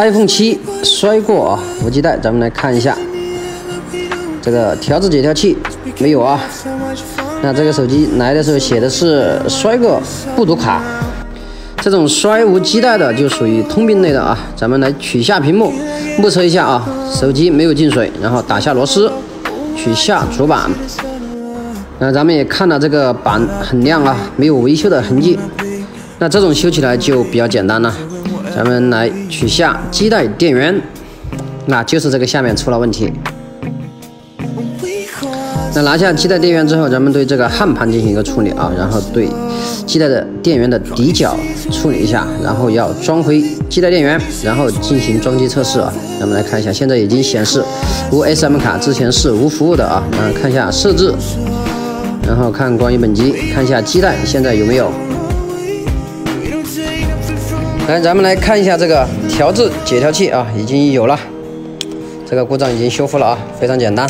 iPhone 七摔过啊，无基带，咱们来看一下，这个条子解调器没有啊？那这个手机来的时候写的是摔过不读卡，这种摔无基带的就属于通病类的啊。咱们来取下屏幕，目测一下啊，手机没有进水，然后打下螺丝，取下主板。那咱们也看到这个板很亮啊，没有维修的痕迹。那这种修起来就比较简单了。咱们来取下基带电源，那就是这个下面出了问题。那拿下基带电源之后，咱们对这个焊盘进行一个处理啊，然后对基带的电源的底角处理一下，然后要装回基带电源，然后进行装机测试啊。咱们来看一下，现在已经显示无 SM 卡，之前是无服务的啊。那看一下设置，然后看关于本机，看一下基带现在有没有。来，咱们来看一下这个调制解调器啊，已经有了，这个故障已经修复了啊，非常简单。